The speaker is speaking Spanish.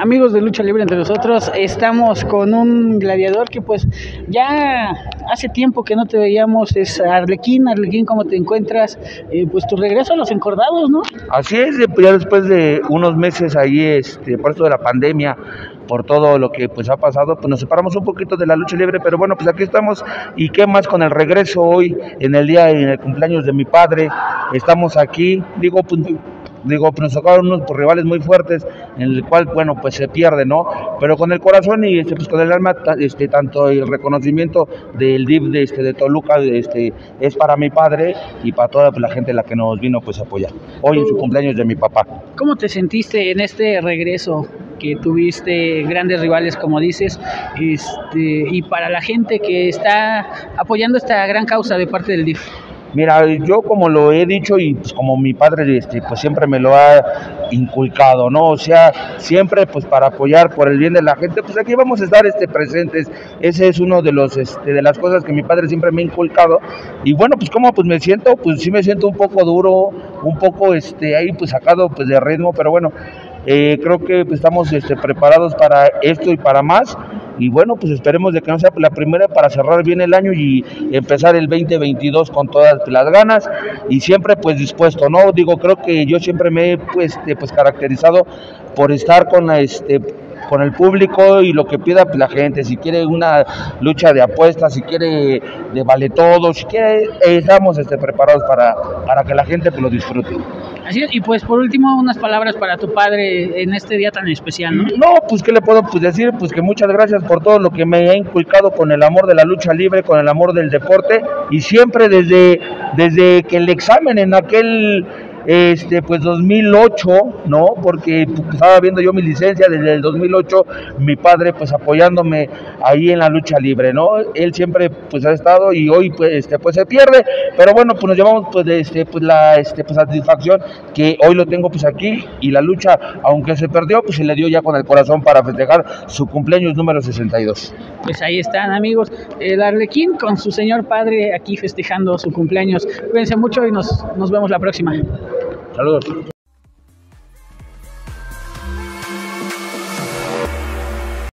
Amigos de Lucha Libre entre nosotros, estamos con un gladiador que pues ya hace tiempo que no te veíamos, es Arlequín. Arlequín, ¿cómo te encuentras? Eh, pues tu regreso a los encordados, ¿no? Así es, ya después de unos meses ahí, este, por esto de la pandemia, por todo lo que pues ha pasado, pues nos separamos un poquito de la lucha libre, pero bueno, pues aquí estamos y qué más con el regreso hoy, en el día, en el cumpleaños de mi padre, estamos aquí, digo, pues digo, pues nos tocaron unos rivales muy fuertes, en el cual, bueno, pues se pierde, ¿no? Pero con el corazón y este, pues con el alma, este, tanto el reconocimiento del DIF de, este, de Toluca este, es para mi padre y para toda la gente la que nos vino pues a apoyar. Hoy en su cumpleaños de mi papá. ¿Cómo te sentiste en este regreso? que tuviste grandes rivales, como dices, este, y para la gente que está apoyando esta gran causa de parte del DIF. Mira, yo como lo he dicho y pues como mi padre este, pues siempre me lo ha inculcado, ¿no? O sea, siempre pues para apoyar por el bien de la gente, pues aquí vamos a estar este, presentes. Ese es uno de los este, de las cosas que mi padre siempre me ha inculcado. Y bueno, pues como pues me siento, pues sí me siento un poco duro, un poco este ahí pues sacado pues de ritmo, pero bueno, eh, creo que pues, estamos este, preparados para esto y para más y bueno, pues esperemos de que no sea la primera para cerrar bien el año y empezar el 2022 con todas las ganas y siempre pues dispuesto, ¿no? Digo, creo que yo siempre me he pues, este, pues caracterizado por estar con la, este con el público y lo que pida la gente, si quiere una lucha de apuestas, si quiere de vale todo, si quiere, estamos este, preparados para, para que la gente pues, lo disfrute. Así es, y pues por último unas palabras para tu padre en este día tan especial, ¿no? No, pues qué le puedo pues, decir, pues que muchas gracias por todo lo que me ha inculcado con el amor de la lucha libre, con el amor del deporte y siempre desde, desde que el examen en aquel este pues 2008, ¿no? Porque pues, estaba viendo yo mi licencia desde el 2008, mi padre pues apoyándome ahí en la lucha libre, ¿no? Él siempre pues ha estado y hoy pues este pues se pierde, pero bueno, pues nos llevamos pues este pues la este pues satisfacción que hoy lo tengo pues aquí y la lucha aunque se perdió, pues se le dio ya con el corazón para festejar su cumpleaños número 62. Pues ahí están, amigos, el Arlequín con su señor padre aquí festejando su cumpleaños. Cuídense mucho y nos nos vemos la próxima. Saludos.